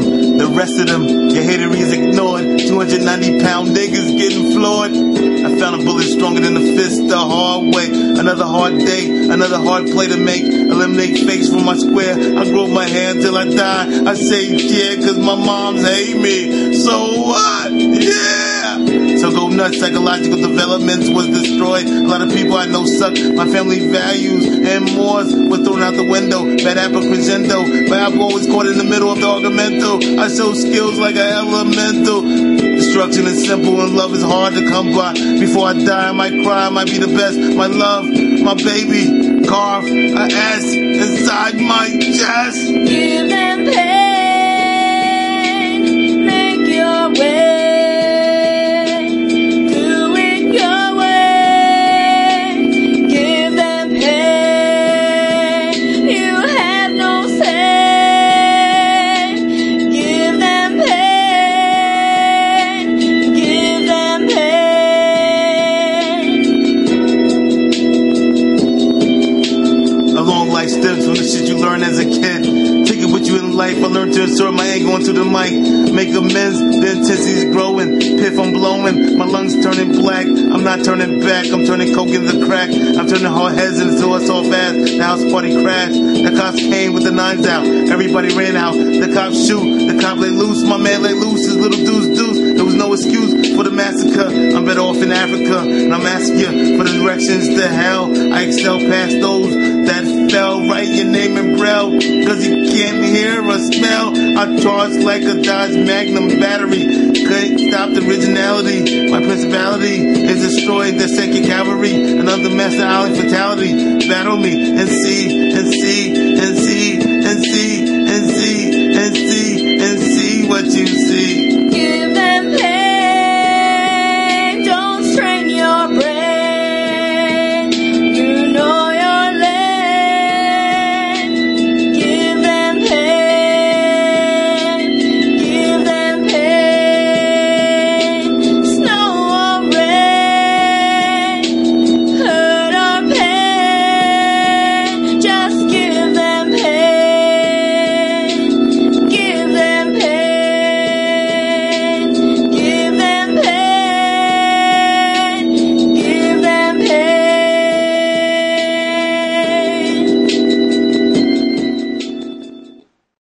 them, the rest of them, your hateries ignored. 290 pound niggas getting floored. I found a bullet stronger than a fist the hard way. Another hard day, another hard play to make. Eliminate fakes from my square. I grow my hair till I die. I say yeah, cause my moms hate me. So what? Yeah! Nuts, psychological developments was destroyed. A lot of people I know suck. My family values and mores were thrown out the window. Bad apple crescendo. But I've always caught in the middle of the argumento. I show skills like an elemental. Destruction is simple and love is hard to come by. Before I die, I might cry, I might be the best. My love, my baby, carve an S inside my chest. Life stems from the shit you learn as a kid. Take it with you in life. I learned to insert my anger onto the mic. Make amends, the intensity's growing. Piff, I'm blowing. My lungs turning black. I'm not turning back. I'm turning coke into crack. I'm turning hard heads into a all fast. The house party crashed. The cops came with the nines out. Everybody ran out. The cops shoot. The cop lay loose. My man lay loose. His little deuce deuce. There was no excuse for the massacre. I'm better off in Africa. And I'm asking you for directions to hell. I excel past those that fell. Write your name in braille. Cause you can't hear or smell. I charge like a Dodge Magnum battery. Couldn't stop the originality. My principality is destroyed. The second cavalry. Another master island fatality. Battle me and see, and see, and see, and see, and see, and see, and see what you see.